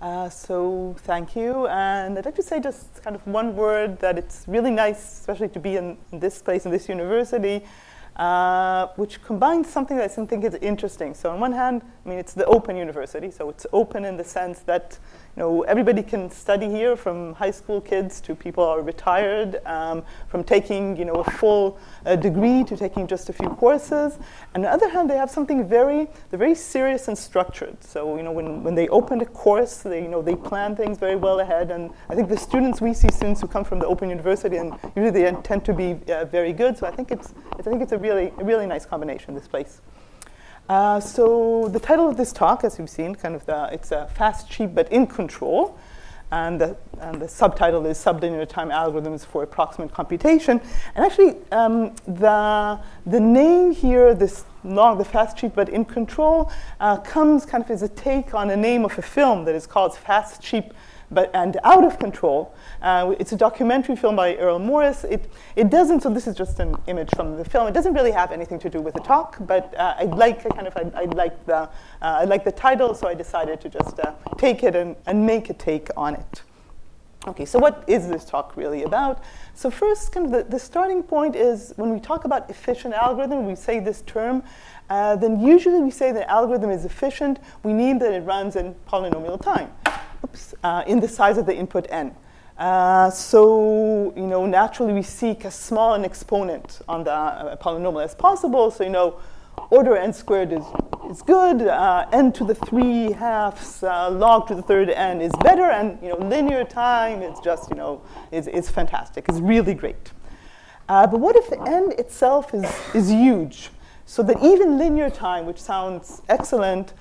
Uh, so thank you. And I'd like to say just kind of one word that it's really nice, especially to be in, in this place, in this university, uh, which combines something that I think is interesting. So on one hand, I mean, it's the open university. So it's open in the sense that you know, everybody can study here from high school kids to people who are retired, um, from taking you know, a full uh, degree to taking just a few courses. And On the other hand, they have something very, they're very serious and structured. So you know, when, when they open a course, they, you know, they plan things very well ahead. And I think the students, we see students who come from the Open University, and usually they tend to be uh, very good. So I think it's, I think it's a really, a really nice combination, this place. Uh, so the title of this talk, as you've seen, kind of the, it's a fast, cheap, but in control. And the, and the subtitle is Sublinear Time Algorithms for Approximate Computation. And actually, um, the, the name here, this long, the fast, cheap, but in control, uh, comes kind of as a take on a name of a film that is called Fast, Cheap, but, and Out of Control. Uh, it's a documentary film by Errol Morris. It, it doesn't, so this is just an image from the film. It doesn't really have anything to do with the talk, but uh, I like kind of, I, I like the, uh, I like the title, so I decided to just uh, take it and, and make a take on it. Okay, so what is this talk really about? So first, kind of the, the starting point is when we talk about efficient algorithm, we say this term, uh, then usually we say that algorithm is efficient. We mean that it runs in polynomial time oops, uh, in the size of the input n. Uh, so, you know, naturally we seek as small an exponent on the uh, polynomial as possible. So, you know, order n squared is, is good, uh, n to the 3 halves uh, log to the third n is better, and, you know, linear time is just, you know, is, is fantastic. It's really great. Uh, but what if the n itself is, is huge? So that even linear time, which sounds excellent,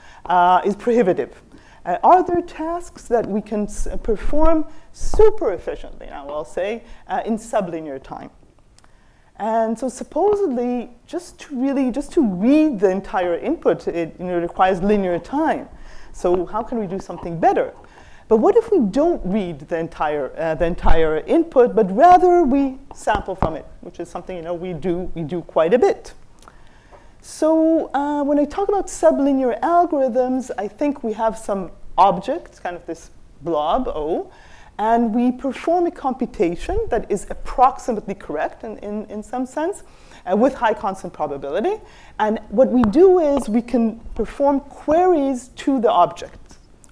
is prohibitive. Uh, are there tasks that we can perform super efficiently, I will say, uh, in sublinear time? And so supposedly, just to really, just to read the entire input, it you know, requires linear time. So how can we do something better? But what if we don't read the entire, uh, the entire input, but rather we sample from it, which is something you know, we, do, we do quite a bit. So uh, when I talk about sublinear algorithms, I think we have some object, kind of this blob O, and we perform a computation that is approximately correct in, in, in some sense uh, with high constant probability. And what we do is we can perform queries to the object.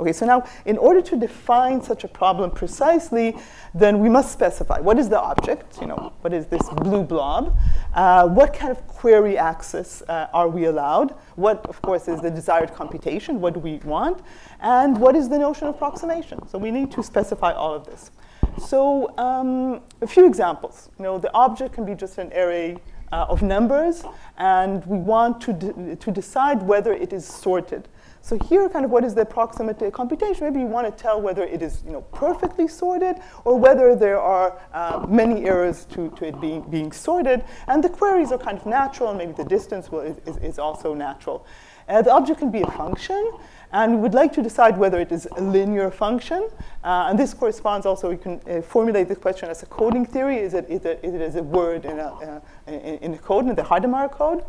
Okay, so now in order to define such a problem precisely, then we must specify what is the object, you know, what is this blue blob, uh, what kind of query access uh, are we allowed, what, of course, is the desired computation, what do we want, and what is the notion of approximation. So we need to specify all of this. So um, a few examples. You know, the object can be just an array uh, of numbers, and we want to, de to decide whether it is sorted. So here, kind of what is the approximate computation? Maybe you want to tell whether it is you know, perfectly sorted or whether there are uh, many errors to, to it being, being sorted. And the queries are kind of natural, and maybe the distance will, is, is also natural. Uh, the object can be a function, and we would like to decide whether it is a linear function. Uh, and this corresponds also, we can uh, formulate this question as a coding theory. Is it, is it, is it as a word in a, uh, in, in a code, in the Hadamard code?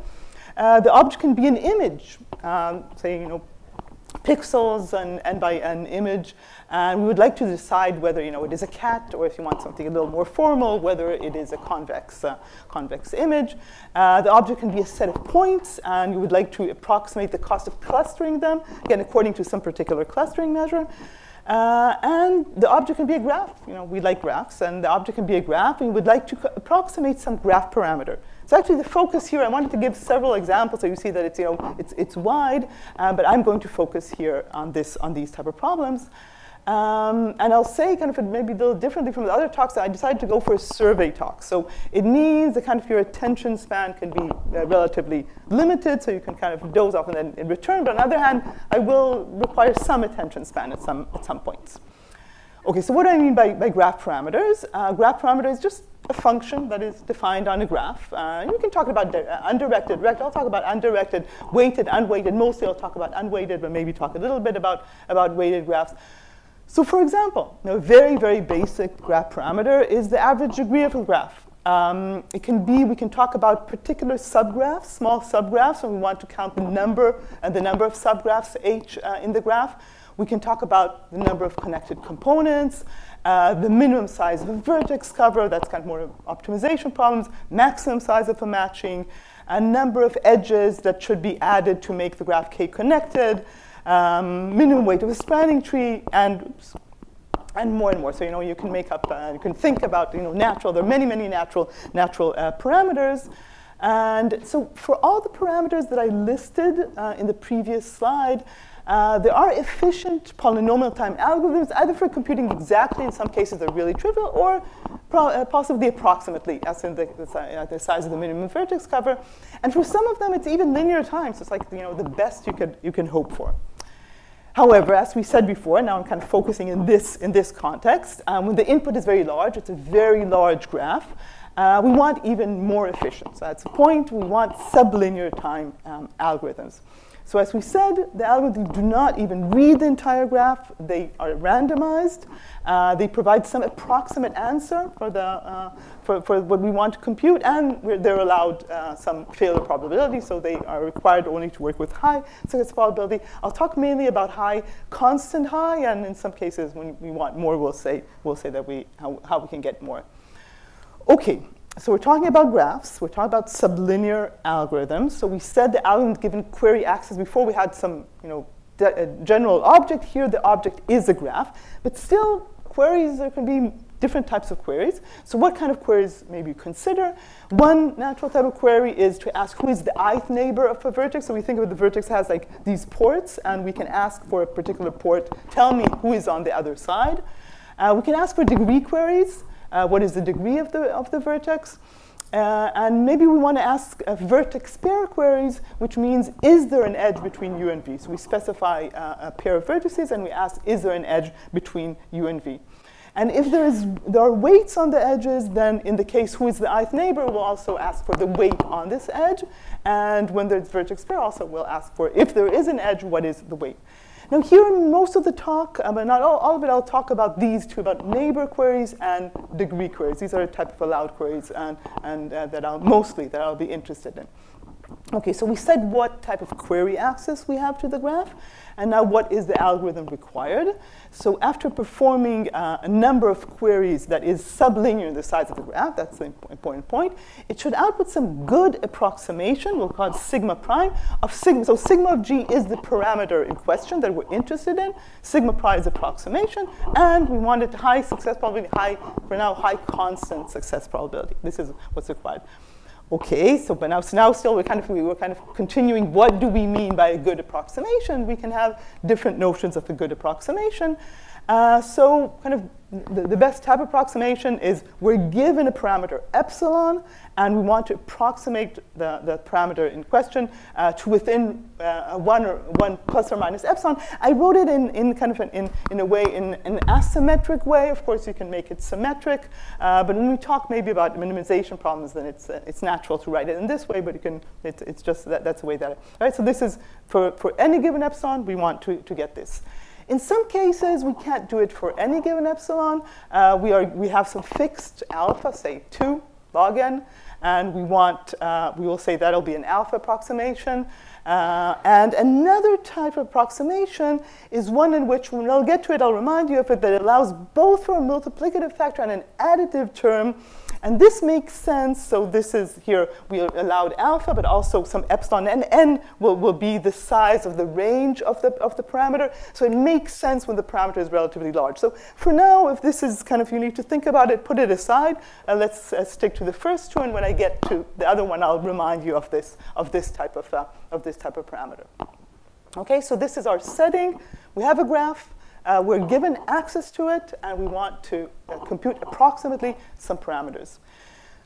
Uh, the object can be an image, um, say, you know, pixels and, and by an image. And we would like to decide whether you know, it is a cat or if you want something a little more formal, whether it is a convex, uh, convex image. Uh, the object can be a set of points, and you would like to approximate the cost of clustering them, again, according to some particular clustering measure. Uh, and the object can be a graph. You know, we like graphs, and the object can be a graph, and we would like to approximate some graph parameter. So actually the focus here, I wanted to give several examples so you see that it's, you know, it's, it's wide, uh, but I'm going to focus here on, this, on these type of problems. Um, and I'll say kind of maybe a little differently from the other talks, I decided to go for a survey talk. So it means that kind of your attention span can be uh, relatively limited, so you can kind of doze off and then in return. But on the other hand, I will require some attention span at some, at some points. Okay, so what do I mean by, by graph parameters? Uh, graph parameters, just a function that is defined on a graph. Uh, you can talk about uh, undirected, direct. I'll talk about undirected, weighted, unweighted. Mostly I'll talk about unweighted, but maybe talk a little bit about, about weighted graphs. So for example, a very, very basic graph parameter is the average degree of a graph. Um, it can be, we can talk about particular subgraphs, small subgraphs, and we want to count the number and the number of subgraphs h uh, in the graph. We can talk about the number of connected components, uh, the minimum size of a vertex cover, that's kind of more optimization problems, maximum size of a matching, a number of edges that should be added to make the graph K connected, um, minimum weight of a spanning tree, and and more and more. So you know you can make up, uh, you can think about you know natural. There are many many natural natural uh, parameters, and so for all the parameters that I listed uh, in the previous slide. Uh, there are efficient polynomial time algorithms, either for computing exactly, in some cases they're really trivial, or uh, possibly approximately, as in the, the, uh, the, size of the minimum vertex cover. And for some of them, it's even linear time, so it's like you know, the best you, could, you can hope for. However, as we said before, now I'm kind of focusing in this, in this context, um, when the input is very large, it's a very large graph, uh, we want even more efficient. So that's the point, we want sublinear time um, algorithms. So as we said, the algorithms do not even read the entire graph. They are randomized. Uh, they provide some approximate answer for, the, uh, for, for what we want to compute, and they're allowed uh, some failure probability, so they are required only to work with high success probability. I'll talk mainly about high, constant high, and in some cases, when we want more, we'll say, we'll say that we, how, how we can get more. Okay, so we're talking about graphs, we're talking about sublinear algorithms. So we said the algorithm given query access before we had some, you know, general object. Here the object is a graph, but still queries, there can be different types of queries. So what kind of queries maybe you consider? One natural type of query is to ask who is the ith neighbor of a vertex. So we think of the vertex has like these ports, and we can ask for a particular port, tell me who is on the other side. Uh, we can ask for degree queries uh, what is the degree of the, of the vertex. Uh, and maybe we want to ask uh, vertex pair queries, which means is there an edge between u and v? So we specify uh, a pair of vertices and we ask is there an edge between u and v? And if there, is, there are weights on the edges, then in the case who is the ith neighbor, we'll also ask for the weight on this edge. And when there's vertex pair, also we'll ask for if there is an edge, what is the weight? Now here in most of the talk, but not all, all, of it, I'll talk about these two, about neighbor queries and degree queries. These are a type of allowed queries and, and uh, that I'll mostly that I'll be interested in. Okay, so we said what type of query access we have to the graph. And now what is the algorithm required? So after performing uh, a number of queries that is sublinear in the size of the graph, that's the important point, it should output some good approximation, we'll call it sigma prime, of sigma. So sigma of g is the parameter in question that we're interested in. Sigma prime is approximation, and we wanted high success probability, high, for now, high constant success probability. This is what's required. Okay, so but now, so now still we're kind of we were kind of continuing. What do we mean by a good approximation? We can have different notions of a good approximation. Uh, so kind of the, the, best type of approximation is we're given a parameter epsilon, and we want to approximate the, the parameter in question uh, to within uh, one or one plus or minus epsilon. I wrote it in, in kind of an, in, in a way, in an asymmetric way. Of course, you can make it symmetric, uh, but when we talk maybe about minimization problems, then it's, it's natural to write it in this way, but you can, it's, it's just that, that's the way that, right? So this is, for, for any given epsilon, we want to, to get this. In some cases, we can't do it for any given epsilon. Uh, we, are, we have some fixed alpha, say 2 log n, and we want, uh, we will say that'll be an alpha approximation. Uh, and another type of approximation is one in which, when I'll get to it, I'll remind you of it, that allows both for a multiplicative factor and an additive term and this makes sense. So this is here, we allowed alpha, but also some epsilon. And n will, will be the size of the range of the, of the parameter. So it makes sense when the parameter is relatively large. So for now, if this is kind of, you need to think about it, put it aside. Uh, let's uh, stick to the first two. And when I get to the other one, I'll remind you of this, of this, type, of, uh, of this type of parameter. Okay, so this is our setting. We have a graph. Uh, we're given access to it, and we want to uh, compute approximately some parameters.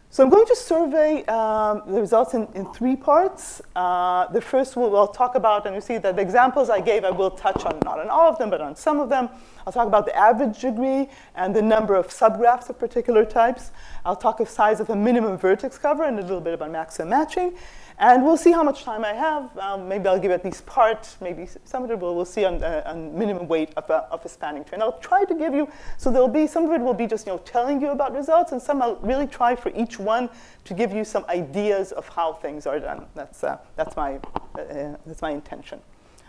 So I'm going to survey um, the results in, in three parts. Uh, the first we'll, we'll, talk about, and you see that the examples I gave, I will touch on, not on all of them, but on some of them. I'll talk about the average degree and the number of subgraphs of particular types. I'll talk of size of a minimum vertex cover and a little bit about maximum matching. And we'll see how much time I have. Um, maybe I'll give at least part, maybe some of it we'll, see on, uh, on minimum weight of a, of a spanning tree. And I'll try to give you, so there'll be, some of it will be just you know, telling you about results, and some I'll really try for each one to give you some ideas of how things are done. That's, uh, that's, my, uh, uh that's my intention.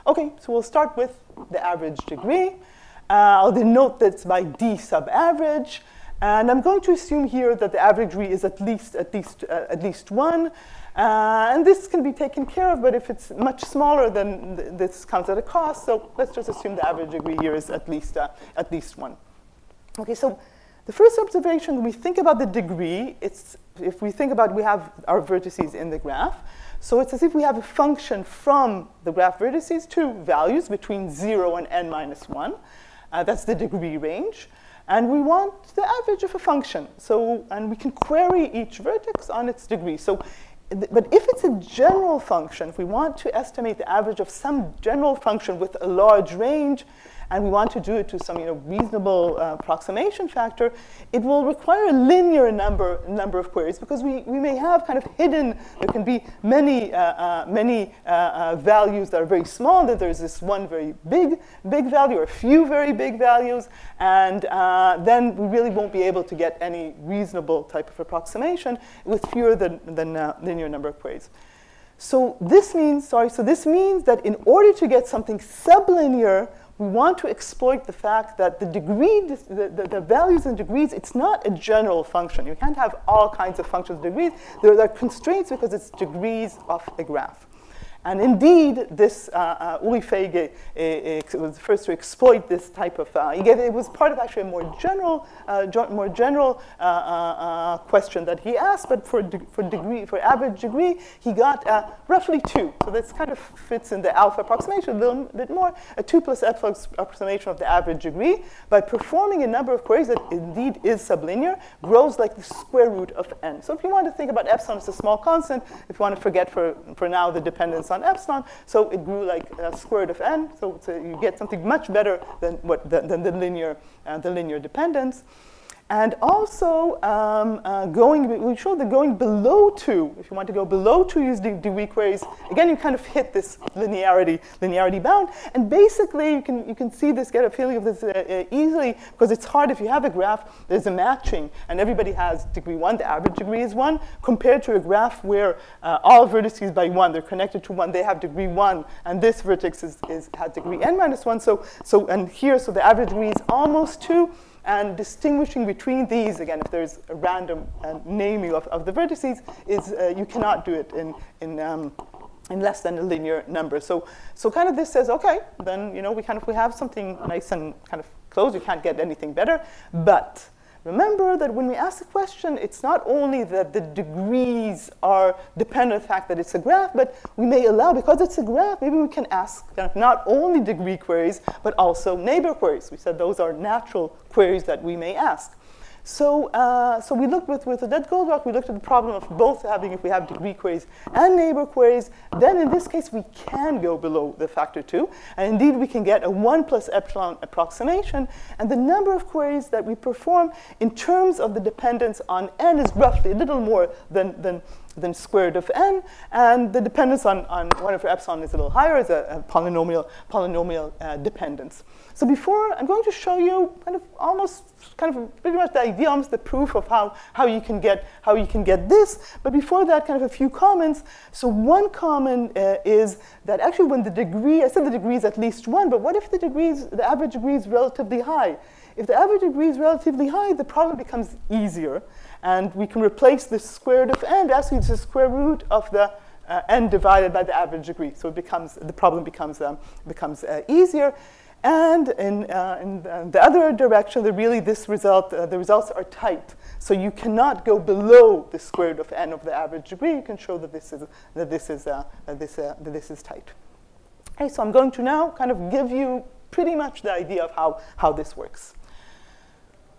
Okay, so we'll start with the average degree. Uh, I'll denote that it's by d sub average. And I'm going to assume here that the average degree is at least, at least, uh, at least one. Uh, and this can be taken care of, but if it's much smaller, then th this comes at a cost. So let's just assume the average degree here is at least, uh, at least one. Okay, so the first observation, we think about the degree, it's, if we think about we have our vertices in the graph, so it's as if we have a function from the graph vertices to values between 0 and n minus 1. Uh, that's the degree range. And we want the average of a function. So, and we can query each vertex on its degree. So but if it's a general function, if we want to estimate the average of some general function with a large range, and we want to do it to some you know, reasonable uh, approximation factor, it will require a linear number, number of queries because we, we may have kind of hidden, there can be many, uh, uh, many uh, uh, values that are very small, that there's this one very big, big value or a few very big values, and uh, then we really won't be able to get any reasonable type of approximation with fewer than, than linear number of queries. So this means, sorry, so this means that in order to get something sublinear, we want to exploit the fact that the degree, the, the, the, values and degrees, it's not a general function. You can't have all kinds of functions degrees. There are constraints because it's degrees of a graph. And indeed, this uh, uh, Uli Feige uh, was the first to exploit this type of. Uh, it was part of actually a more general, uh, more general uh, question that he asked. But for de for degree, for average degree, he got roughly two. So this kind of fits in the alpha approximation a little bit more. A two plus epsilon approximation of the average degree by performing a number of queries that indeed is sublinear grows like the square root of n. So if you want to think about epsilon as a small constant, if you want to forget for for now the dependence on on epsilon, so it grew like a square root of n, so, so you get something much better than, what, than the, linear, uh, the linear dependence. And also, um, uh, going, we showed that going below 2, if you want to go below 2 use degree queries, again, you kind of hit this linearity, linearity bound. And basically, you can, you can see this, get a feeling of this uh, uh, easily, because it's hard if you have a graph, there's a matching, and everybody has degree 1, the average degree is 1, compared to a graph where uh, all vertices by 1, they're connected to 1, they have degree 1, and this vertex is, is, has degree n minus 1. So, so, and here, so the average degree is almost 2, and distinguishing between these, again, if there's a random uh, naming of, of the vertices, is uh, you cannot do it in, in, um, in less than a linear number. So, so kind of this says, okay, then you know we kind of we have something nice and kind of close. You can't get anything better, but Remember that when we ask a question, it's not only that the degrees are dependent on the fact that it's a graph, but we may allow, because it's a graph, maybe we can ask kind of not only degree queries, but also neighbor queries. We said those are natural queries that we may ask. So, uh, so we looked with, with Oded Goldreich, we looked at the problem of both having, if we have degree queries and neighbor queries, then in this case we can go below the factor two. And indeed we can get a one plus epsilon approximation. And the number of queries that we perform in terms of the dependence on n is roughly a little more than, than than square root of n, and the dependence on, on 1 over epsilon is a little higher, as a, a polynomial, polynomial uh, dependence. So before, I'm going to show you kind of almost, kind of pretty much the idea, almost the proof of how, how, you can get, how you can get this. But before that, kind of a few comments. So one comment uh, is that actually when the degree, I said the degree is at least 1, but what if the degree is, the average degree is relatively high? If the average degree is relatively high, the problem becomes easier. And we can replace the square root of n, actually it's the square root of the uh, n divided by the average degree. So it becomes, the problem becomes, um, becomes uh, easier. And in, uh, in, uh, the other direction, the really this result, uh, the results are tight. So you cannot go below the square root of n of the average degree. You can show that this is, that this is, uh, that this, that this is tight. Okay, so I'm going to now kind of give you pretty much the idea of how, how this works.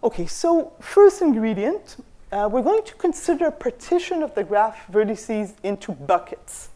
Okay, so first ingredient, uh, we're going to consider partition of the graph vertices into buckets.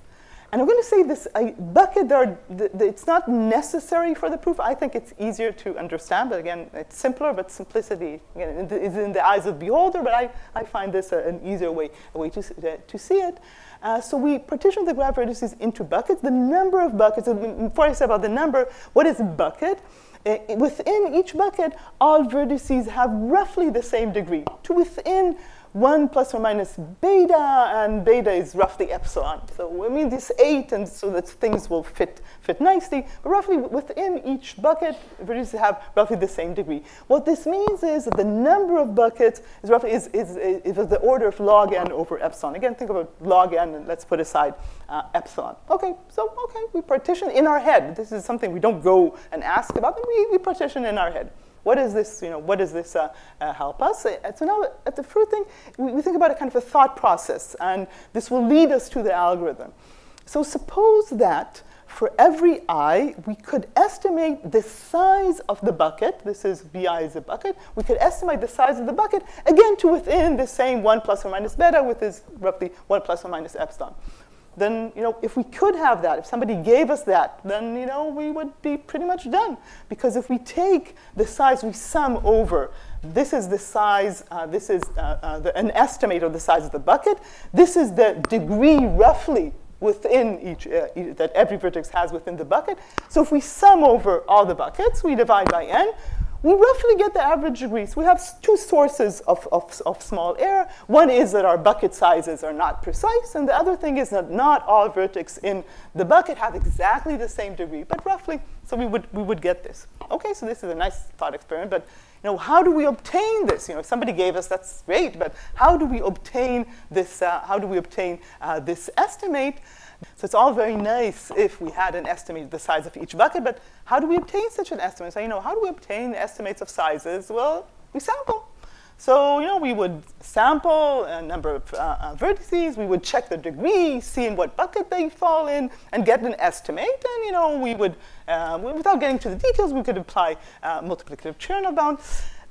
And I'm going to say this I, bucket, are, the, the, it's not necessary for the proof. I think it's easier to understand, but again, it's simpler, but simplicity again, is in the eyes of the beholder, but I, I find this a, an easier way, a way to, to see it. Uh, so we partition the graph vertices into buckets. The number of buckets, before I say about the number, what is bucket? Uh, within each bucket, all vertices have roughly the same degree. To within 1 plus or minus beta, and beta is roughly epsilon. So I mean, this 8, and so that things will fit, fit nicely. But roughly within each bucket, vertices have roughly the same degree. What this means is that the number of buckets is roughly is, is, is, is the order of log n over epsilon. Again, think about log n, and let's put aside uh, epsilon. Okay, so okay, we partition in our head. This is something we don't go and ask about, we, we partition in our head. What does this, you know, what does this uh, uh, help us? Uh, so now at the first thing, we, think about a kind of a thought process, and this will lead us to the algorithm. So suppose that for every i, we could estimate the size of the bucket. This is bi is a bucket. We could estimate the size of the bucket, again, to within the same 1 plus or minus beta, with this roughly 1 plus or minus epsilon then you know, if we could have that, if somebody gave us that, then you know, we would be pretty much done. Because if we take the size, we sum over, this is the size, uh, this is uh, uh, the, an estimate of the size of the bucket, this is the degree roughly within each, uh, that every vertex has within the bucket. So if we sum over all the buckets, we divide by n, we roughly get the average degrees. We have two sources of, of, of, small error. One is that our bucket sizes are not precise, and the other thing is that not all vertex in the bucket have exactly the same degree, but roughly, so we would, we would get this. Okay, so this is a nice thought experiment, but you know, how do we obtain this? You know, if somebody gave us, that's great, but how do we obtain this, uh, how do we obtain uh, this estimate? So it's all very nice if we had an estimate of the size of each bucket, but how do we obtain such an estimate? So, you know, how do we obtain estimates of sizes? Well, we sample. So, you know, we would sample a number of uh, uh, vertices, we would check the degree, see in what bucket they fall in, and get an estimate. And, you know, we would, uh, without getting to the details, we could apply uh, multiplicative Chernoff bound.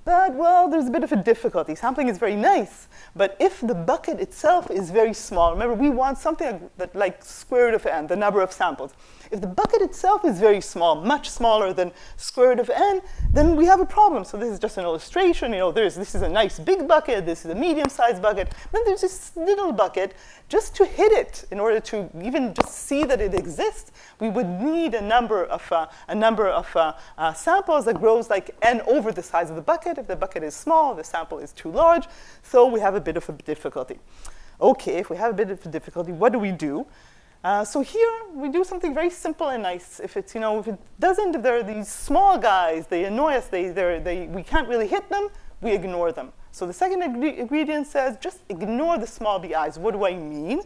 But, well, there's a bit of a difficulty. Sampling is very nice, but if the bucket itself is very small, remember we want something that like square root of n, the number of samples. If the bucket itself is very small, much smaller than square root of n, then we have a problem. So this is just an illustration. You know, there's, this is a nice big bucket, this is a medium-sized bucket. Then there's this little bucket. Just to hit it, in order to even just see that it exists, we would need a number of, uh, a number of uh, uh, samples that grows like n over the size of the bucket. If the bucket is small, the sample is too large. So we have a bit of a difficulty. Okay, if we have a bit of a difficulty, what do we do? Uh, so here we do something very simple and nice. If it's, you know, if it doesn't, if there are these small guys, they annoy us, they, they, we can't really hit them, we ignore them. So the second ingredient says just ignore the small bi's. What do I mean?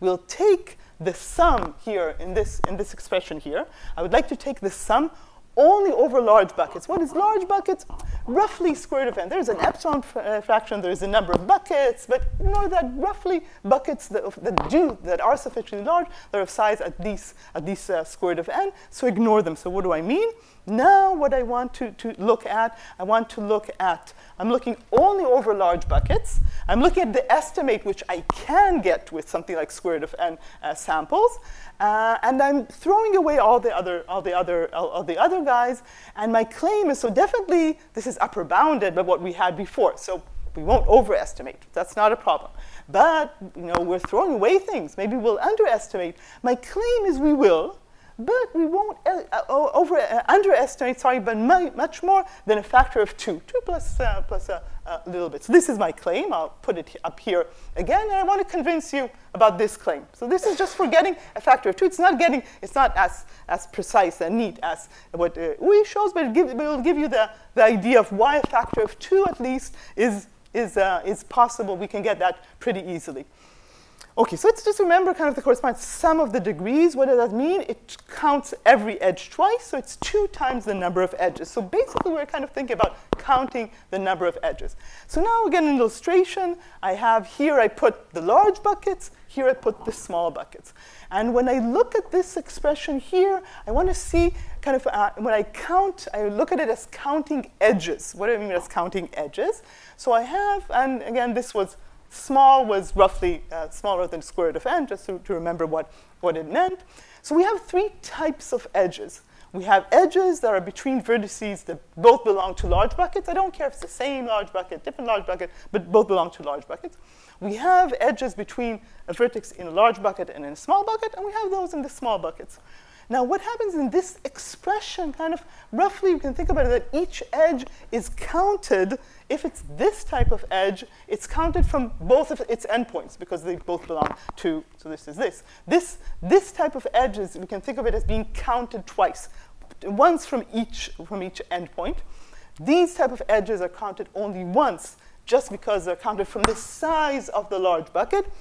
We'll take the sum here in this, in this expression here. I would like to take the sum only over large buckets. What is large buckets? Roughly square root of n. There's an epsilon uh, fraction, there's a number of buckets, but know that roughly buckets that, that do, that are sufficiently large, they're of size at least, at least uh, square root of n, so ignore them. So what do I mean? Now what I want to, to look at, I want to look at, I'm looking only over large buckets. I'm looking at the estimate which I can get with something like square root of n uh, samples. Uh, and I'm throwing away all the other, all the other, all, all, the other guys. And my claim is so definitely this is upper bounded by what we had before. So we won't overestimate. That's not a problem. But you know, we're throwing away things. Maybe we'll underestimate. My claim is we will, but we won't uh, uh over, uh, underestimate, sorry, but much more than a factor of 2, 2 plus, uh, plus a, a, little bit. So this is my claim. I'll put it up here again, and I want to convince you about this claim. So this is just for getting a factor of 2. It's not getting, it's not as, as precise and neat as what uh, Uli shows, but it, give, it will give you the, the idea of why a factor of 2 at least is, is, uh, is possible. We can get that pretty easily. Okay, so let's just remember kind of the correspondence sum of the degrees. What does that mean? It counts every edge twice, so it's two times the number of edges. So basically, we're kind of thinking about counting the number of edges. So now again, an illustration. I have here, I put the large buckets. Here, I put the small buckets. And when I look at this expression here, I want to see kind of, uh, when I count, I look at it as counting edges. What do I mean as counting edges? So I have, and again, this was Small was roughly uh, smaller than square root of n, just to, to remember what, what it meant. So we have three types of edges. We have edges that are between vertices that both belong to large buckets. I don't care if it's the same large bucket, different large bucket, but both belong to large buckets. We have edges between a vertex in a large bucket and in a small bucket, and we have those in the small buckets. Now, what happens in this expression, kind of roughly, you can think about it that each edge is counted. If it's this type of edge, it's counted from both of its endpoints because they both belong to, so this is this. This, this type of edge is, we can think of it as being counted twice, once from each, from each endpoint. These type of edges are counted only once, just because they're counted from the size of the large bucket.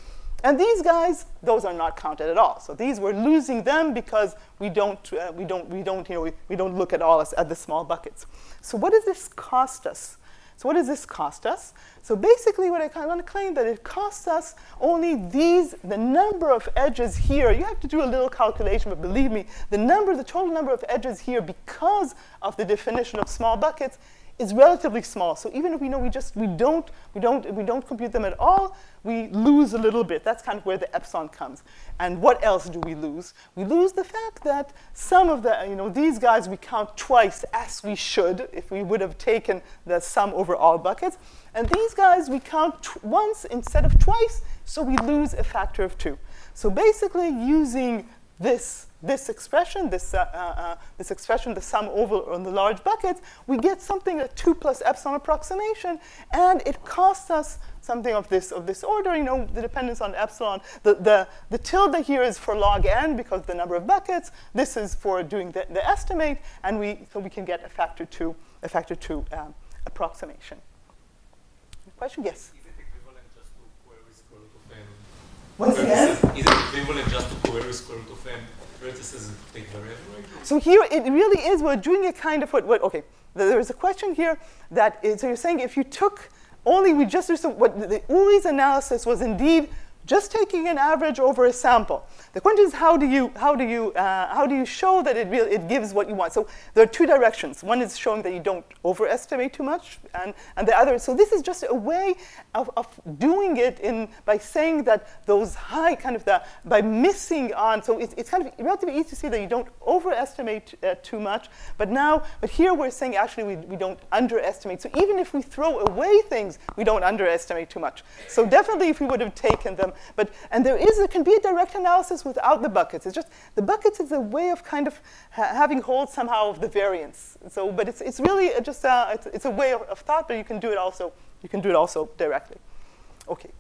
And these guys, those are not counted at all. So these, we're losing them because we don't, uh, we don't, we don't, you know, we, we don't look at all as, at the small buckets. So what does this cost us? So what does this cost us? So basically what I want to claim that it costs us only these, the number of edges here. You have to do a little calculation, but believe me, the number, the total number of edges here because of the definition of small buckets is relatively small. So even if we know we just we don't we don't we don't compute them at all, we lose a little bit. That's kind of where the epsilon comes. And what else do we lose? We lose the fact that some of the you know these guys we count twice as we should if we would have taken the sum over all buckets. And these guys we count once instead of twice, so we lose a factor of two. So basically using this this expression, this, uh, uh, uh, this expression, the sum over on the large buckets, we get something a 2 plus epsilon approximation, and it costs us something of this, of this order, you know, the dependence on epsilon. The, the, the tilde here is for log n because the number of buckets. This is for doing the, the estimate, and we, so we can get a factor 2, a factor 2 um, approximation. Question? Yes? Once again? Is it equivalent just to query square root of n? So here it really is, we're doing a kind of what, what okay, there's a question here that is, so you're saying if you took only, we just, what the Uli's analysis was indeed just taking an average over a sample. The question is how do you, how do you, uh, how do you show that it, really, it gives what you want? So there are two directions. One is showing that you don't overestimate too much, and, and the other, so this is just a way of, of doing it in, by saying that those high kind of the, by missing on, so it's, it's kind of relatively easy to see that you don't overestimate uh, too much, but now, but here we're saying actually we, we don't underestimate. So even if we throw away things, we don't underestimate too much. So definitely if we would have taken them, but, and there is, there can be a direct analysis without the buckets. It's just, the buckets is a way of kind of ha having hold somehow of the variance. So, but it's, it's really just, a, it's, it's, a way of, of, thought, but you can do it also, you can do it also directly. Okay.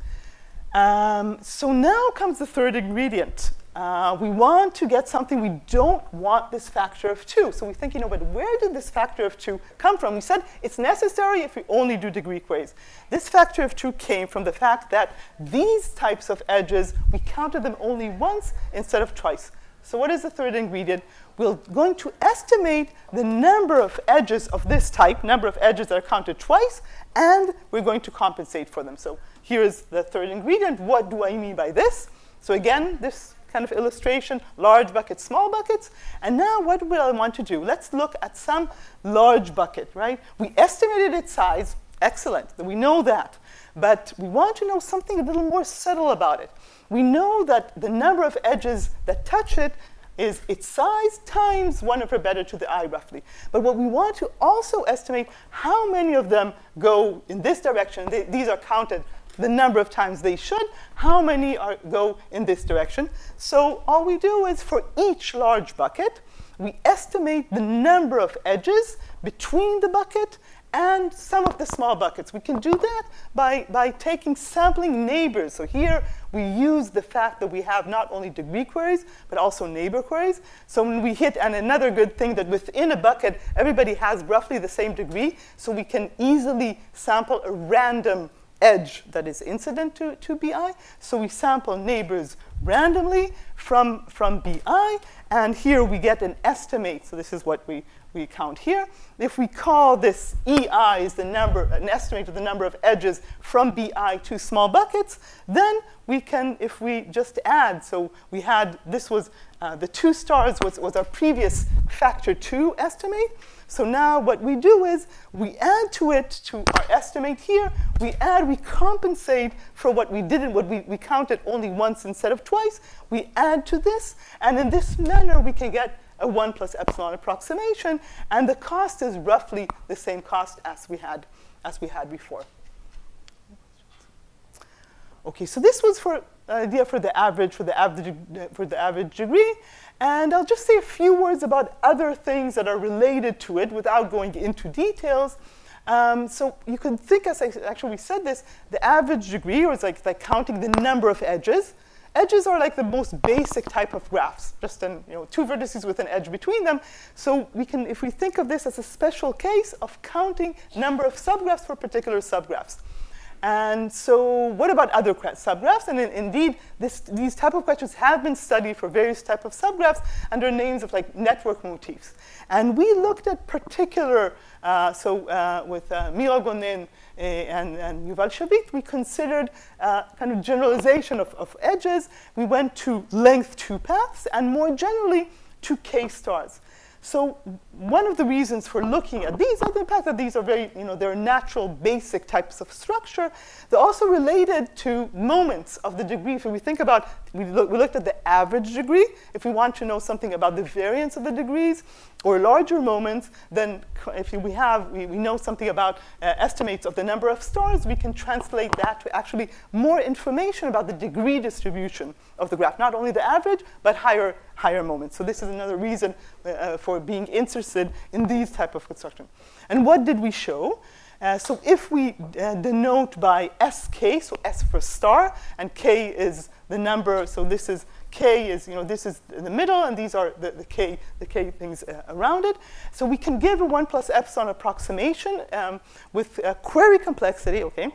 Um, so now comes the third ingredient. Uh, we want to get something, we don't want this factor of 2. So we think, you know, but where did this factor of 2 come from? We said it's necessary if we only do degree queries. This factor of 2 came from the fact that these types of edges, we counted them only once instead of twice. So what is the third ingredient? We're going to estimate the number of edges of this type, number of edges that are counted twice, and we're going to compensate for them. So here is the third ingredient. What do I mean by this? So again, this kind of illustration, large buckets, small buckets. And now what will I want to do? Let's look at some large bucket, right? We estimated its size, excellent, we know that. But we want to know something a little more subtle about it. We know that the number of edges that touch it is its size times 1 over beta to the i, roughly. But what we want to also estimate how many of them go in this direction. They, these are counted the number of times they should, how many are, go in this direction. So all we do is for each large bucket, we estimate the number of edges between the bucket and some of the small buckets. We can do that by, by taking sampling neighbors. So here we use the fact that we have not only degree queries, but also neighbor queries. So when we hit, and another good thing that within a bucket, everybody has roughly the same degree, so we can easily sample a random edge that is incident to, to BI. So we sample neighbors randomly from, from BI, and here we get an estimate. So this is what we, we count here. If we call this EI is the number, an estimate of the number of edges from BI to small buckets, then we can, if we just add, so we had, this was, uh, the two stars was, was our previous factor two estimate. So now what we do is we add to it, to our estimate here, we add, we compensate for what we didn't, what we, we counted only once instead of twice. We add to this, and in this manner we can get a 1 plus epsilon approximation, and the cost is roughly the same cost as we had, as we had before. Okay, so this was for idea for the average, for the average, for the average degree. And I'll just say a few words about other things that are related to it without going into details. Um, so you can think, as I actually we said this, the average degree, or it's like, like counting the number of edges. Edges are like the most basic type of graphs, just in, you know, two vertices with an edge between them. So we can, if we think of this as a special case of counting number of subgraphs for particular subgraphs. And so what about other subgraphs? And in, indeed, this, these type of questions have been studied for various type of subgraphs under names of like network motifs. And we looked at particular, uh, so uh, with uh, Mira Gonen uh, and, and Yuval Shavitt, we considered uh, kind of generalization of, of edges. We went to length two paths and more generally to K-stars. So one of the reasons for looking at these are the fact that these are very, you know, they're natural basic types of structure. They're also related to moments of the degree. So we think about, we, look, we looked at the average degree. If we want to know something about the variance of the degrees or larger moments, then if we have, we, we know something about uh, estimates of the number of stars, we can translate that to actually more information about the degree distribution of the graph. Not only the average, but higher, higher moments. So this is another reason uh, for being interested in these type of construction. And what did we show? Uh, so if we uh, denote by sk, so s for star, and k is the number, so this is k is, you know, this is the middle, and these are the, the k, the k things uh, around it. So we can give a 1 plus epsilon approximation um, with query complexity, okay?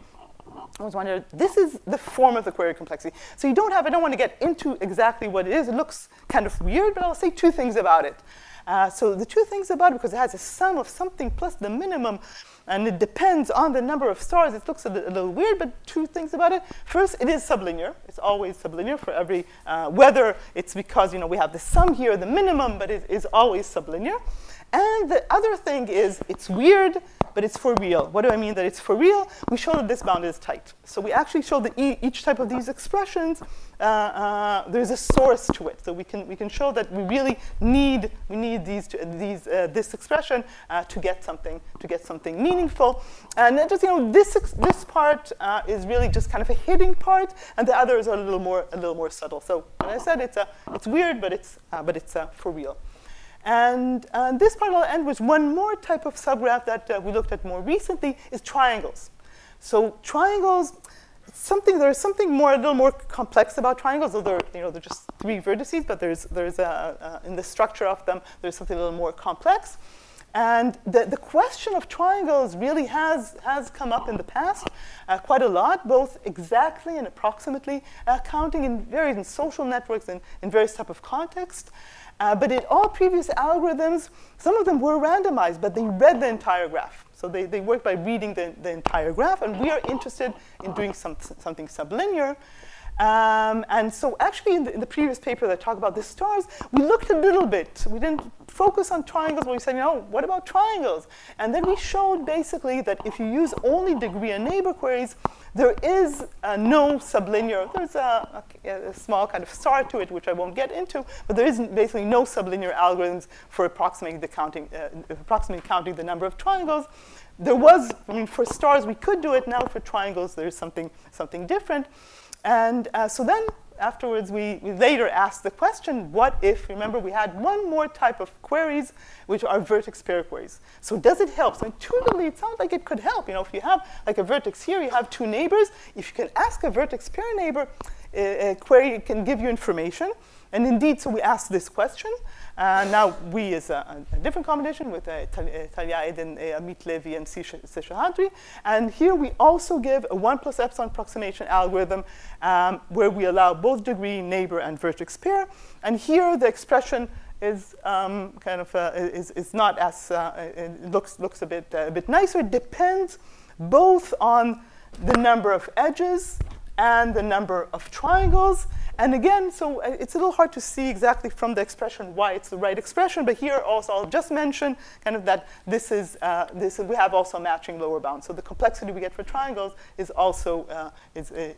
I was wondering, this is the form of the query complexity. So you don't have, I don't want to get into exactly what it is. It looks kind of weird, but I'll say two things about it. Uh, so the two things about it, because it has a sum of something plus the minimum, and it depends on the number of stars, it looks a, a little weird, but two things about it. First, it is sublinear. It's always sublinear for every, uh, whether it's because, you know, we have the sum here, the minimum, but it is always sublinear. And the other thing is, it's weird, but it's for real. What do I mean that it's for real? We show that this bound is tight. So we actually show that e each type of these expressions, uh, uh, there's a source to it. So we can, we can show that we really need, we need these, to, these, uh, this expression uh, to get something, to get something meaningful. And just, you know, this, this part uh, is really just kind of a hidden part, and the others are a little more, a little more subtle. So, as I said, it's, a, it's weird, but it's, uh, but it's for real. And uh, this part I'll end with one more type of subgraph that uh, we looked at more recently is triangles. So triangles, something there's something more a little more complex about triangles. Though they're you know they're just three vertices, but there's there's a, in the structure of them there's something a little more complex. And the, the question of triangles really has, has come up in the past uh, quite a lot, both exactly and approximately uh, counting in various social networks and in various type of contexts. Uh, but in all previous algorithms, some of them were randomized, but they read the entire graph. So they, they work by reading the, the entire graph, and we are interested in doing some, something sublinear. Um, and so actually in the, in the, previous paper that talked about the stars, we looked a little bit. We didn't focus on triangles, but we said, you know, what about triangles? And then we showed basically that if you use only degree and neighbor queries, there is no sublinear. There's a, a, small kind of star to it, which I won't get into, but there is basically no sublinear algorithms for approximating the counting, uh, approximately counting the number of triangles. There was, I mean, for stars we could do it. Now for triangles, there's something, something different. And uh, so then afterwards, we, we, later asked the question, what if, remember, we had one more type of queries, which are vertex pair queries. So does it help? So intuitively, it sounds like it could help. You know, if you have like a vertex here, you have two neighbors. If you can ask a vertex pair neighbor, a, a query it can give you information. And indeed, so we asked this question. Uh, now, we is a, a different combination with uh, Talia Eden, uh, Amit Levi, and Seshadhri. And here we also give a 1 plus epsilon approximation algorithm um, where we allow both degree, neighbor, and vertex pair. And here the expression is um, kind of uh, is, is not as uh, it looks looks a bit uh, a bit nicer. It depends both on the number of edges and the number of triangles. And again, so uh, it's a little hard to see exactly from the expression why it's the right expression, but here also I'll just mention kind of that this is, uh, this, we have also matching lower bound. So the complexity we get for triangles is also, uh, is, uh,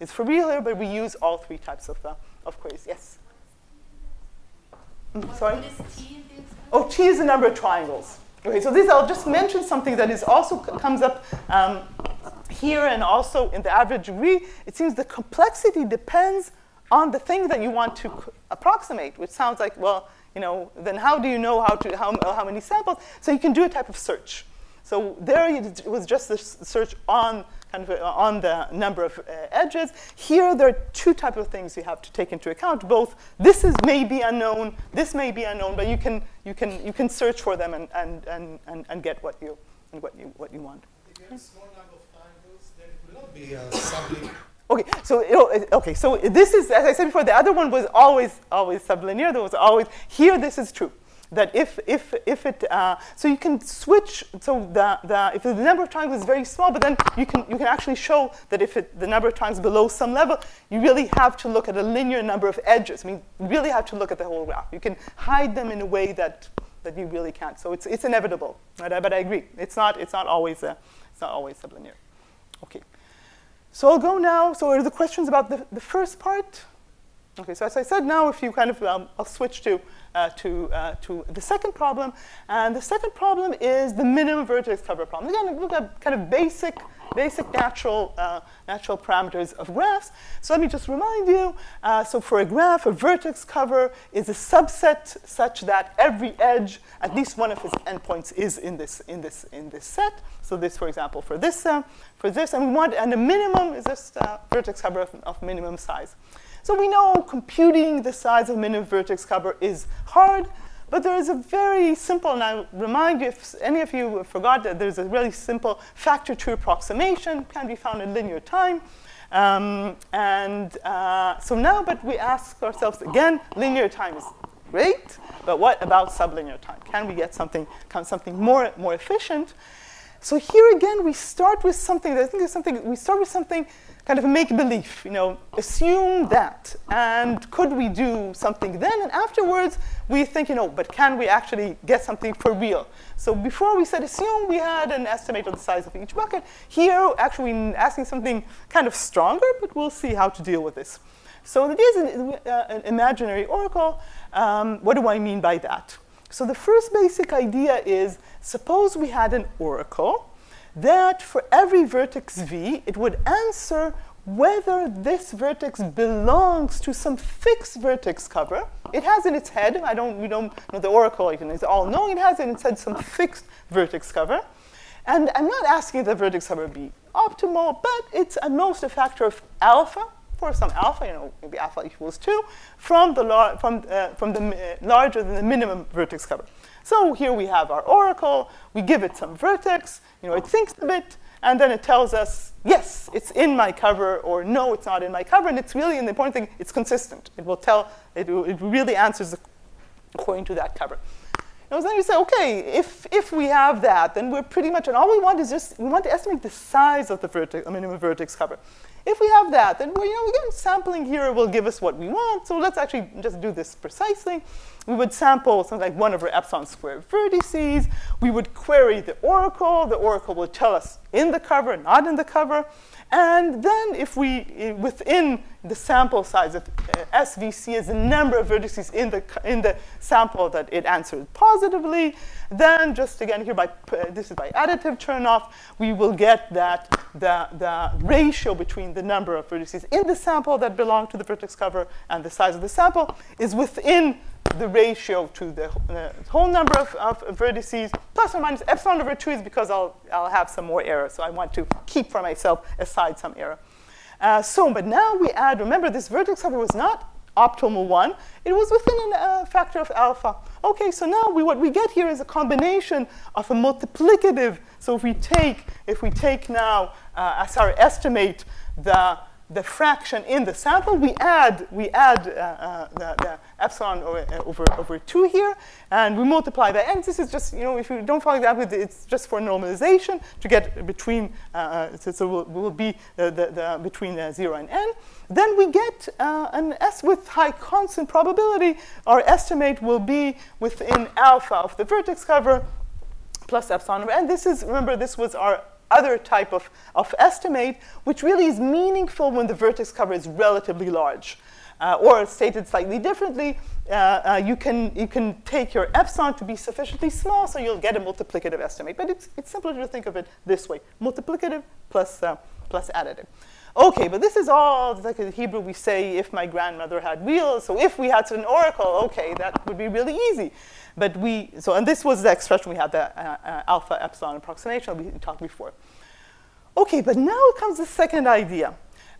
is for real here, but we use all three types of, uh, of queries. Yes? Mm, sorry? Oh, T is the number of triangles. Okay, so this I'll just mention something that is also comes up um, here and also in the average degree, it seems the complexity depends on the thing that you want to approximate, which sounds like, well, you know, then how do you know how, to, how, how many samples? So you can do a type of search. So there it was just a search on kind of uh, on the number of uh, edges. Here there are two types of things you have to take into account. Both this is maybe unknown, this may be unknown, but you can you can you can search for them and and, and, and, and get what you and what you what you want. If you have a small number of triangles, then it will not be uh, Okay, so okay, so this is as I said before. The other one was always always sublinear. There was always here. This is true that if, if, if it, uh, so you can switch, so the, the, if the number of triangles is very small, but then you can, you can actually show that if it, the number of triangles below some level, you really have to look at a linear number of edges. I mean, you really have to look at the whole graph. You can hide them in a way that, that you really can't. So it's, it's inevitable, right? but I agree. It's not, it's not always, uh, it's not always sublinear. Okay. So I'll go now. So are the questions about the, the first part? Okay, so as I said, now if you kind of, um, I'll switch to uh, to, uh, to the second problem. And the second problem is the minimum vertex cover problem. Again, look at kind of basic, basic natural, uh, natural parameters of graphs. So let me just remind you. Uh, so for a graph, a vertex cover is a subset such that every edge, at least one of its endpoints, is in this, in this, in this set. So this, for example, for this, uh, for this, and we want, and the minimum is this uh, vertex cover of, of minimum size. So we know computing the size of minimum vertex cover is hard, but there is a very simple, and I remind you, if any of you forgot that there's a really simple factor two approximation, can be found in linear time. Um, and uh, so now, but we ask ourselves again, linear time is great, but what about sublinear time? Can we get something, something more, more efficient? So here again, we start with something, I think there's something, we start with something kind of a make believe, you know, assume that. And could we do something then? And afterwards, we think, you know, but can we actually get something for real? So before we said assume, we had an estimate of the size of each bucket. Here, actually, asking something kind of stronger, but we'll see how to deal with this. So it is an, uh, an imaginary oracle. Um, what do I mean by that? So the first basic idea is, suppose we had an oracle that for every vertex v, it would answer whether this vertex belongs to some fixed vertex cover. It has in its head, I don't, we don't know the oracle, it's all knowing it has in its head some fixed vertex cover. And I'm not asking the vertex cover be optimal, but it's at most a factor of alpha, for some alpha, you know, maybe alpha equals 2, from the, from, uh, from the uh, larger than the minimum vertex cover. So here we have our oracle, we give it some vertex, you know, it thinks a bit, and then it tells us, yes, it's in my cover, or no, it's not in my cover, and it's really, and the important thing, it's consistent. It will tell, it, it really answers according to that cover. And then you say, okay, if, if we have that, then we're pretty much, and all we want is just, we want to estimate the size of the vertex, minimum vertex cover. If we have that, then well, you know, again, sampling here will give us what we want. So let's actually just do this precisely. We would sample something like 1 over epsilon squared vertices. We would query the oracle. The oracle will tell us in the cover, not in the cover. And then if we, eh, within the sample size of uh, SVC is the number of vertices in the, in the sample that it answered positively, then just again here by, this is by additive Chernoff, we will get that the, the ratio between the number of vertices in the sample that belong to the vertex cover and the size of the sample is within the ratio to the uh, whole number of, of, vertices, plus or minus epsilon over 2 is because I'll, I'll have some more error. So I want to keep for myself aside some error. Uh, so, but now we add, remember this vertex cover was not optimal 1. It was within a uh, factor of alpha. Okay, so now we, what we get here is a combination of a multiplicative. So if we take, if we take now, uh, sorry, estimate the the fraction in the sample, we add, we add uh, uh, the, epsilon over, uh, over, over 2 here, and we multiply that. And this is just, you know, if you don't follow that, it's just for normalization to get between, uh, uh so, so will, will be the, the, the between uh, 0 and n. Then we get an S with high constant probability. Our estimate will be within alpha of the vertex cover plus epsilon. And this is, remember, this was our other type of, of estimate, which really is meaningful when the vertex cover is relatively large. Uh, or stated slightly differently, uh, uh, you, can, you can take your epsilon to be sufficiently small so you'll get a multiplicative estimate. But it's, it's simpler to think of it this way, multiplicative plus, uh, plus additive. Okay, but this is all like in Hebrew we say if my grandmother had wheels, so if we had an oracle, okay, that would be really easy. But we, so, and this was the expression we had, the uh, alpha epsilon approximation we talked before. Okay, but now comes the second idea.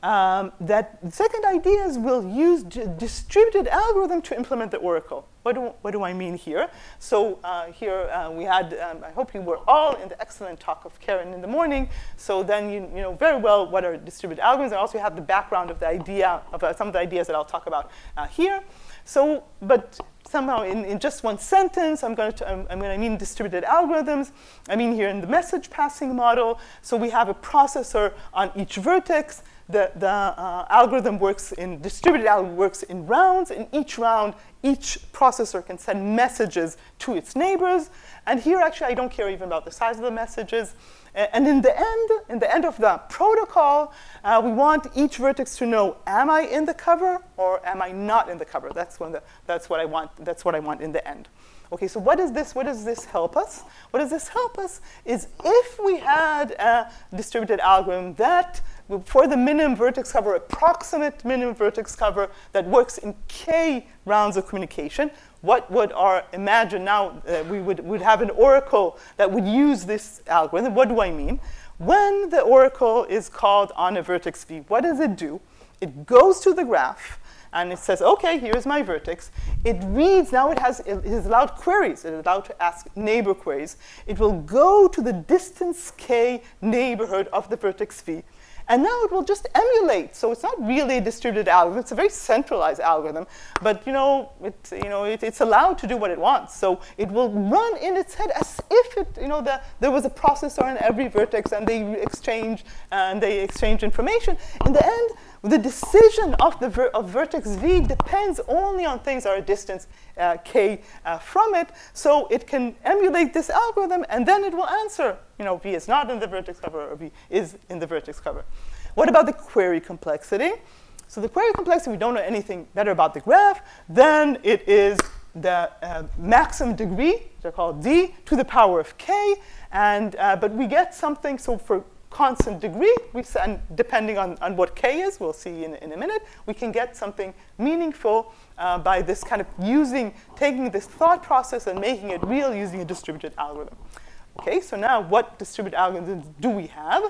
Um, that second idea is we'll use distributed algorithm to implement the oracle. What do, what do I mean here? So uh, here uh, we had, um, I hope you were all in the excellent talk of Keren in the morning. So then you, you know very well what are distributed algorithms. I also have the background of the idea, of uh, some of the ideas that I'll talk about uh, here. So, but somehow in, in just one sentence, I'm going to, um, I mean, I mean distributed algorithms. I mean here in the message passing model. So we have a processor on each vertex. The, the uh, algorithm works in, distributed algorithm works in rounds. In each round, each processor can send messages to its neighbors. And here, actually, I don't care even about the size of the messages. And in the end, in the end of the protocol, uh, we want each vertex to know, am I in the cover or am I not in the cover? That's, the, that's, what, I want, that's what I want in the end. Okay, so what does this, what does this help us? What does this help us is if we had a distributed algorithm that for the minimum vertex cover, approximate minimum vertex cover that works in k rounds of communication, what would our, imagine now uh, we would, would have an oracle that would use this algorithm. What do I mean? When the oracle is called on a vertex v, what does it do? It goes to the graph and it says, okay, here's my vertex. It reads, now it has, it is allowed queries. It is allowed to ask neighbor queries. It will go to the distance k neighborhood of the vertex v and now it will just emulate. So it's not really a distributed algorithm. It's a very centralized algorithm. But you know, it, you know, it, it's allowed to do what it wants. So it will run in its head as if it, you know, the, there was a processor in every vertex and they exchange uh, and they exchange information. In the end, the decision of the ver of vertex v depends only on things that are a distance uh, k uh, from it. So it can emulate this algorithm, and then it will answer, you know, v is not in the vertex cover or v is in the vertex cover. What about the query complexity? So the query complexity, we don't know anything better about the graph Then it is the uh, maximum degree, they're called d, to the power of k. And, uh, but we get something, so for constant degree, we, and depending on, on what k is, we'll see in, in a minute, we can get something meaningful uh, by this kind of using, taking this thought process and making it real using a distributed algorithm. Okay, so now what distributed algorithms do we have?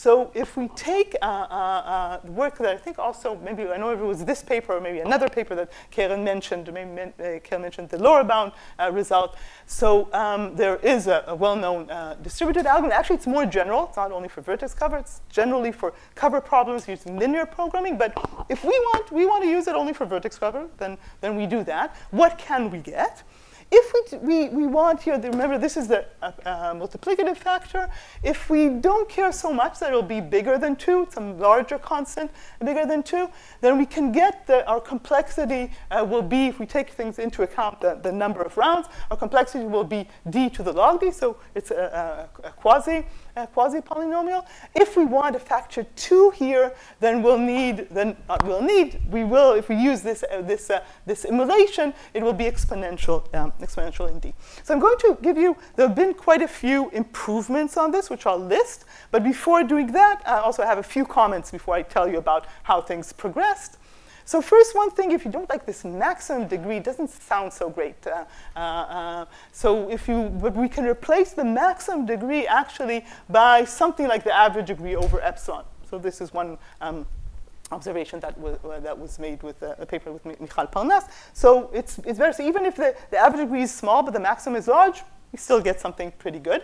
So if we take uh, uh, uh, work that I think also, maybe I know if it was this paper or maybe another paper that Keren mentioned, maybe uh, Keren mentioned the lower bound uh, result. So um, there is a, a well-known uh, distributed algorithm. Actually, it's more general. It's not only for vertex cover. It's generally for cover problems using linear programming. But if we want, we want to use it only for vertex cover, then, then we do that. What can we get? If we, we, we want here, remember this is the uh, uh, multiplicative factor. If we don't care so much that it'll be bigger than 2, some larger constant bigger than 2, then we can get that our complexity uh, will be, if we take things into account, the, the number of rounds, our complexity will be d to the log d, so it's a, a, a quasi a quasi-polynomial. If we want to factor 2 here, then we'll need, then not we'll need, we will, if we use this, uh, this, uh, this emulation, it will be exponential, um, exponential in D. So I'm going to give you, there have been quite a few improvements on this, which I'll list. But before doing that, I also have a few comments before I tell you about how things progressed. So first, one thing, if you don't like this maximum degree, it doesn't sound so great. Uh, uh, uh, so if you, but we can replace the maximum degree actually by something like the average degree over epsilon. So this is one um, observation that was, that was made with uh, a paper with Michal Parnas. So it's, it's very, so even if the, the average degree is small, but the maximum is large, we still get something pretty good.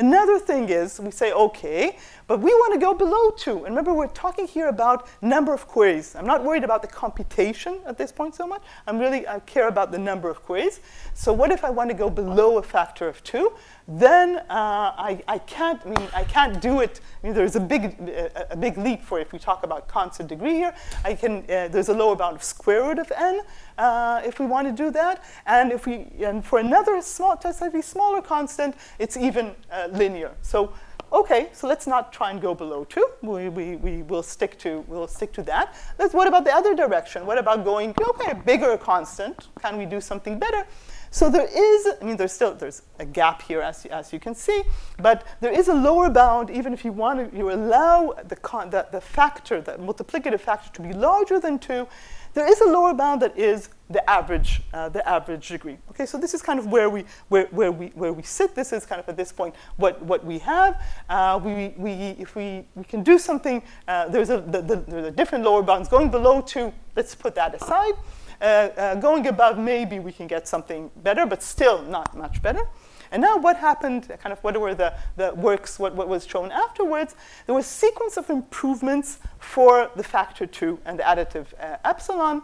Another thing is we say, okay, but we want to go below two. And remember, we're talking here about number of queries. I'm not worried about the computation at this point so much. I'm really, I care about the number of queries. So what if I want to go below a factor of two? Then uh, I, I can't, I mean, I can't do it. I mean, there's a big, a, a big leap for if we talk about constant degree here. I can, uh, there's a lower bound of square root of n uh, if we want to do that. And if we, and for another small, slightly smaller constant, it's even uh, linear. So okay, so let's not try and go below two. We, we, we will stick to we'll stick to that. Let's, what about the other direction? What about going okay, a bigger constant? Can we do something better? So there is, I mean, there's still there's a gap here, as, as you can see, but there is a lower bound. Even if you want to, you allow the, con, the, the factor, the multiplicative factor, to be larger than two. There is a lower bound that is the average, uh, the average degree. Okay, so this is kind of where we, where, where we, where we sit. This is kind of at this point what, what we have. Uh, we, we, if we, we can do something, uh, there's, a, the, the, there's a different lower bounds. Going below two, let's put that aside. Uh, uh, going above, maybe we can get something better, but still not much better. And now what happened, kind of what were the, the works, what, what was shown afterwards, there was a sequence of improvements for the factor 2 and the additive uh, epsilon.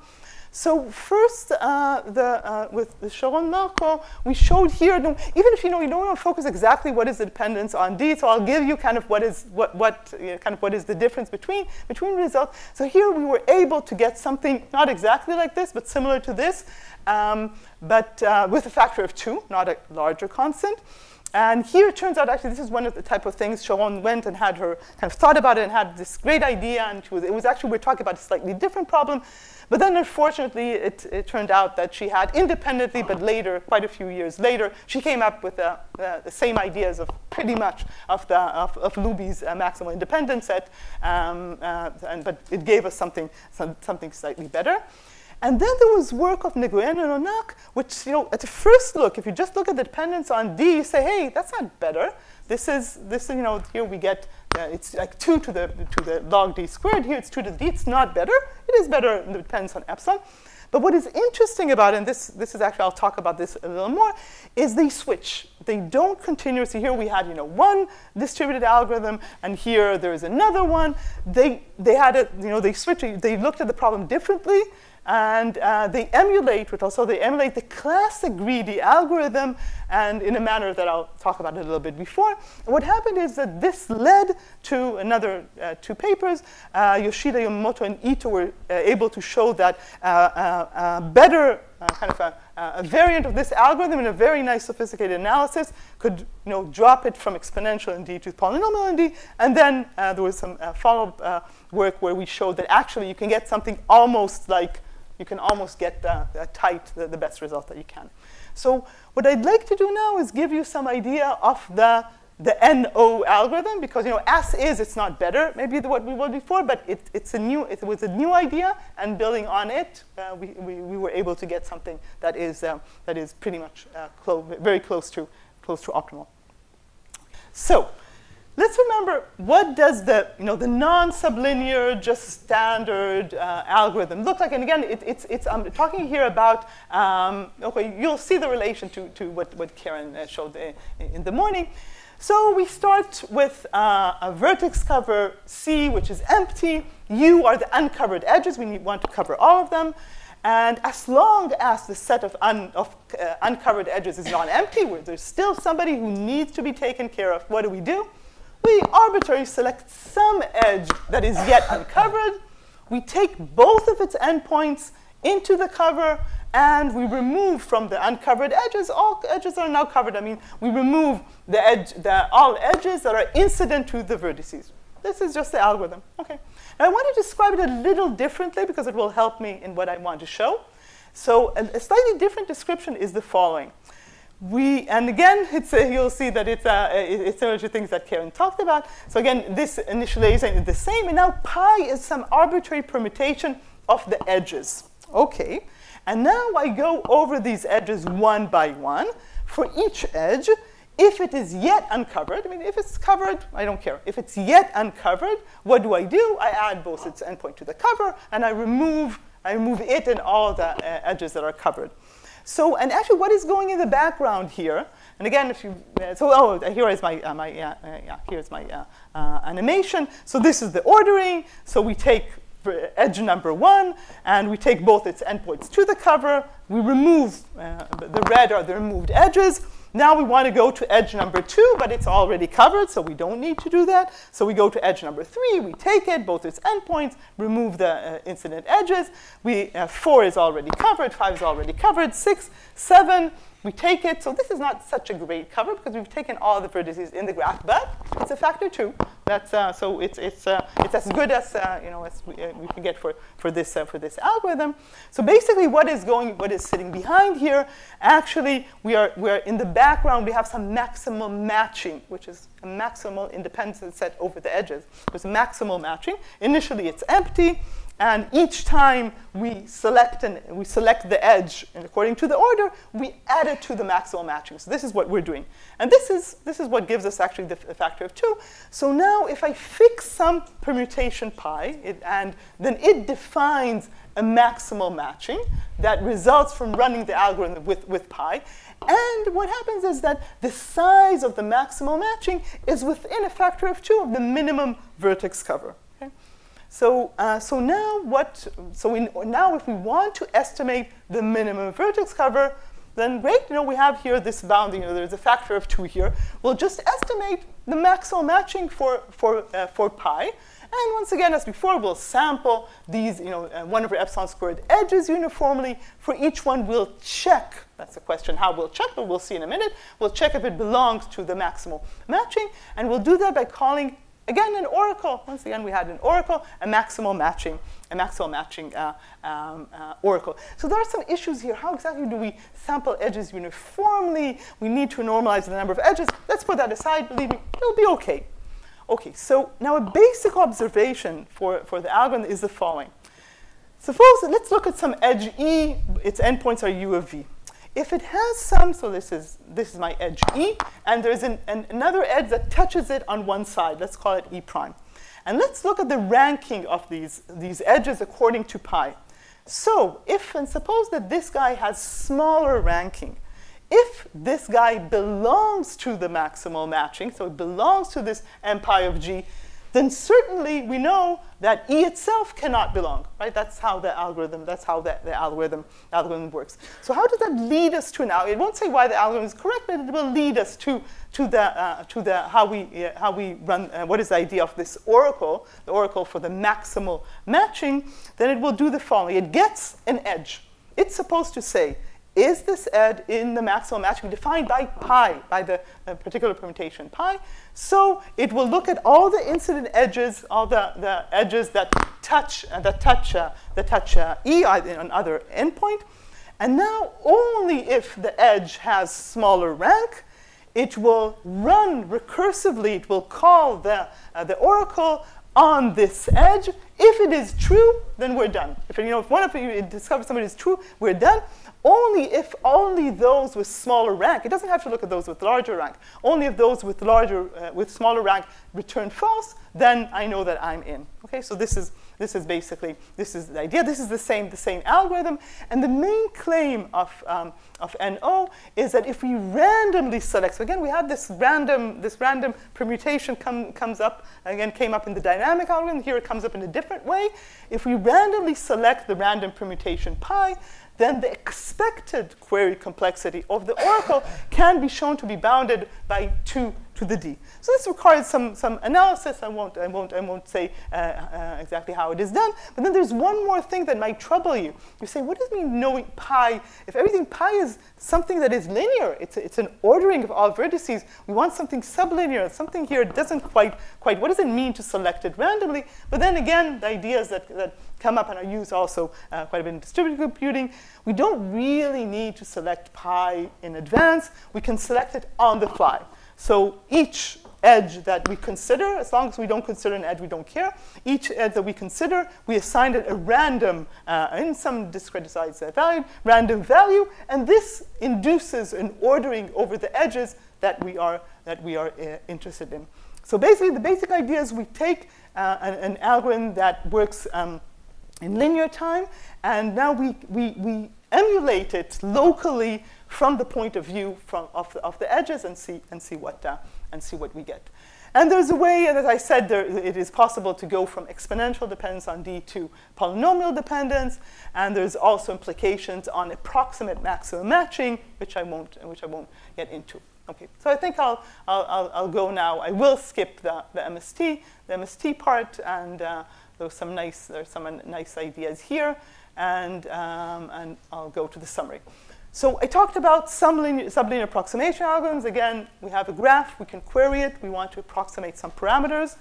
So first, uh, the, uh, with the Sharon Marko, we showed here, even if you know you don't want to focus exactly what is the dependence on D, so I'll give you kind of what is what what you know, kind of what is the difference between between results. So here we were able to get something not exactly like this, but similar to this, um, but uh, with a factor of two, not a larger constant. And here it turns out actually this is one of the type of things Sharon went and had her kind of thought about it and had this great idea and was, it was actually we're talking about a slightly different problem. But then unfortunately it, it turned out that she had independently but later, quite a few years later, she came up with uh, the same ideas of pretty much of, the, of, of Luby's uh, maximal independence set, um, uh, and, but it gave us something, some, something slightly better. And then there was work of Nguyen and Onak, which, you know, at the first look, if you just look at the dependence on D, you say, hey, that's not better. This is, this, you know, here we get, uh, it's like 2 to the, to the log D squared. Here it's 2 to the D. It's not better. It is better in the dependence on epsilon. But what is interesting about it, and this, this is actually, I'll talk about this a little more, is they switch. They don't continuously. Here we had, you know, one distributed algorithm, and here there is another one. They, they had it, you know, they switch. They looked at the problem differently, and uh, they emulate, but also they emulate the classic greedy algorithm, and in a manner that I'll talk about a little bit before. What happened is that this led to another uh, two papers. Uh, Yoshida, Yamamoto, and Ito were uh, able to show that uh, uh, better kind of a, a, variant of this algorithm in a very nice sophisticated analysis could you know, drop it from exponential in D to polynomial in D. And then there was some follow-up work where we showed that actually you can get something almost like you can almost get the, tight, the, the, best result that you can. So what I'd like to do now is give you some idea of the, the NO algorithm, because you know, as is, it's not better, maybe what we were before, but it, it's a new, it was a new idea, and building on it, uh, we, we, we, were able to get something that is, um, that is pretty much uh, clo very close to, close to optimal. So let's remember what does the, you know, the non-sublinear, just standard uh, algorithm look like? And again, it, it's, it's, I'm talking here about, um, okay, you'll see the relation to, to what, what Keren uh, showed uh, in the morning. So we start with uh, a vertex cover C, which is empty. U are the uncovered edges. We need, want to cover all of them. And as long as the set of, un, of uh, uncovered edges is non-empty, where there's still somebody who needs to be taken care of, what do we do? We arbitrarily select some edge that is yet uncovered. We take both of its endpoints into the cover, and we remove from the uncovered edges, all edges are now covered. I mean, we remove the edge, the, all edges that are incident to the vertices. This is just the algorithm. Okay. Now I want to describe it a little differently because it will help me in what I want to show. So a, a slightly different description is the following we, and again, it's, you'll see that it's, uh, it's similar to things that Keren talked about. So again, this initialization is the same, and now pi is some arbitrary permutation of the edges. Okay, and now I go over these edges one by one. For each edge, if it is yet uncovered, I mean, if it's covered, I don't care. If it's yet uncovered, what do I do? I add both its endpoint to the cover, and I remove, I remove it and all the uh, edges that are covered. So, and actually what is going in the background here, and again, if you, uh, so oh, here is my, uh, my uh, yeah, here's my uh, uh, animation. So this is the ordering. So we take edge number one, and we take both its endpoints to the cover. We remove, uh, the red are the removed edges. Now we want to go to edge number two, but it's already covered, so we don't need to do that. So we go to edge number three, we take it, both its endpoints, remove the uh, incident edges. We, uh, four is already covered, five is already covered, six, seven, we take it, so this is not such a great cover because we've taken all the vertices in the graph, but it's a factor two. That's, uh, so it's, it's, uh, it's as good as, uh, you know, as we, uh, we, can get for, for, this, uh, for this algorithm. So basically what is going, what is sitting behind here, actually we are, we are in the background, we have some maximal matching, which is a maximal independence set over the edges. There's maximal matching. Initially it's empty. And each time we select, an, we select the edge, and according to the order, we add it to the maximal matching. So this is what we're doing. And this is, this is what gives us actually the, the factor of 2. So now if I fix some permutation pi, it, and then it defines a maximal matching that results from running the algorithm with, with pi. And what happens is that the size of the maximal matching is within a factor of 2 of the minimum vertex cover. So, uh, so now what, so we, now if we want to estimate the minimum vertex cover, then great, you know, we have here this bounding, you know, there's a factor of two here. We'll just estimate the maximal matching for, for, uh, for pi. And once again, as before, we'll sample these, you know, uh, 1 over epsilon squared edges uniformly. For each one, we'll check. That's the question, how we'll check, but we'll see in a minute. We'll check if it belongs to the maximal matching. And we'll do that by calling Again, an oracle. Once again, we had an oracle, a maximal matching, a maximal matching uh, um, uh, oracle. So there are some issues here. How exactly do we sample edges uniformly? We need to normalize the number of edges. Let's put that aside. Believe me, it'll be okay. Okay, so now a basic observation for, for the algorithm is the following. Suppose, let's look at some edge E. Its endpoints are U of V. If it has some, so this is, this is my edge E, and there's an, an, another edge that touches it on one side. Let's call it E prime. And let's look at the ranking of these, these edges according to pi. So if, and suppose that this guy has smaller ranking, if this guy belongs to the maximal matching, so it belongs to this m pi of g, then certainly we know that E itself cannot belong, right? That's how the algorithm, that's how the, the algorithm, algorithm works. So how does that lead us to now? It won't say why the algorithm is correct, but it will lead us to, to, the, uh, to the, how, we, uh, how we run, uh, what is the idea of this oracle, the oracle for the maximal matching, then it will do the following. It gets an edge. It's supposed to say, is this ed in the maximal matching defined by pi, by the uh, particular permutation pi? So it will look at all the incident edges, all the, the edges that touch, uh, that touch, uh, that touch uh, E on other endpoint. And now only if the edge has smaller rank, it will run recursively, it will call the, uh, the oracle on this edge. If it is true, then we're done. If, you know, if one of you discovers somebody is true, we're done only if only those with smaller rank, it doesn't have to look at those with larger rank, only if those with larger, uh, with smaller rank return false, then I know that I'm in. Okay, so this is, this is basically, this is the idea. This is the same, the same algorithm. And the main claim of, um, of NO is that if we randomly select, so again, we had this random, this random permutation come, comes up, again, came up in the dynamic algorithm. Here it comes up in a different way. If we randomly select the random permutation pi, then the expected query complexity of the oracle can be shown to be bounded by 2 to the d. So this requires some, some analysis. I won't, I won't, I won't say uh, uh, exactly how it is done. But then there's one more thing that might trouble you. You say, what does it mean knowing pi? If everything pi is something that is linear, it's, a, it's an ordering of all vertices. We want something sublinear. Something here doesn't quite, quite, what does it mean to select it randomly? But then again, the ideas that, that come up and are used also uh, quite a bit in distributed computing. We don't really need to select pi in advance. We can select it on the fly. So each edge that we consider, as long as we don't consider an edge, we don't care. Each edge that we consider, we assign it a random, uh, in some discretized uh, value, random value, and this induces an ordering over the edges that we are, that we are uh, interested in. So basically, the basic idea is we take uh, an, an, algorithm that works um, in linear time, and now we, we, we emulate it locally from the point of view from, of, the, of the edges and see, and see, what, uh, and see what we get. And there's a way, and as I said, there, it is possible to go from exponential dependence on D to polynomial dependence, and there's also implications on approximate maximum matching, which I won't, which I won't get into. Okay, so I think I'll, I'll, I'll, go now. I will skip the, the MST, the MST part, and uh, there's some nice, there's some nice ideas here, and, um, and I'll go to the summary. So I talked about sublinear, sublinear approximation algorithms. Again, we have a graph, we can query it, we want to approximate some parameters.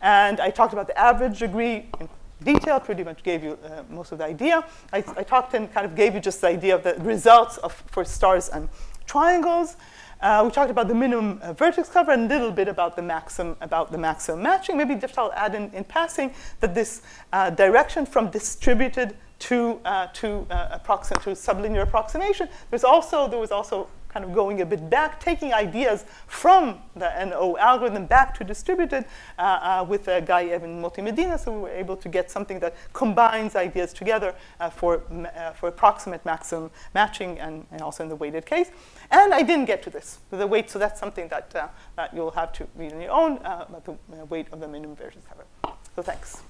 And I talked about the average degree in detail, pretty much gave you uh, most of the idea. I, I, talked and kind of gave you just the idea of the results of, for stars and triangles. Uh, we talked about the minimum uh, vertex cover and a little bit about the maximum about the maximum matching. Maybe just I'll add in, in passing that this uh, direction from distributed to, uh, to, uh, to sublinear approximation. There's also, there was also kind of going a bit back, taking ideas from the NO algorithm back to distributed uh, uh, with uh, Guy Even Moti Medina. so we were able to get something that combines ideas together uh, for, uh, for approximate maximum matching and, and, also in the weighted case. And I didn't get to this, the weight, so that's something that, uh, that you'll have to read on your own, about the weight of the minimum version. So thanks.